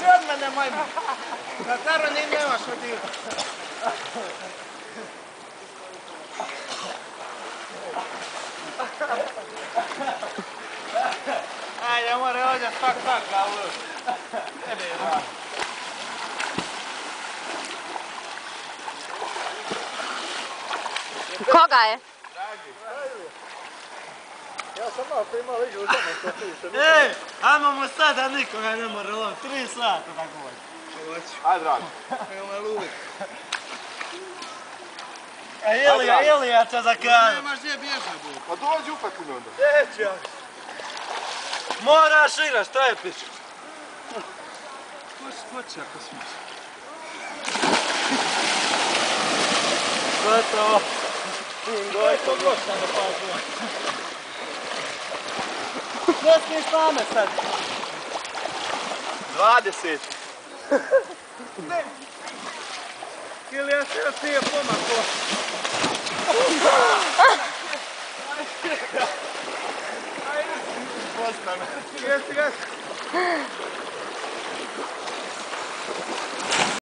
Що мене маємо? Татару не нема, що ти. Ha ha ha. Ajde, mora ovdje gavru. Tebe je da. Koga je? Ja sam malo prije imao igru u tome što piše. Ej, ajmo mu sada nikoga ne mora loviti. Tri sata tako vodi. Ajde, dragi. Evo me. A Ilija, Ilija će za kraju. Nemaš gdje bježa, bu. Pa dođi me onda. Neću. Moraš igrat, šta je pička? Ko skoči ako smiješ? Gotovo. Gotovo, gotovo, pa zlo. Ne smiješ same sad. 20. Ili ja se prije pomako. Просто. Yes, yes.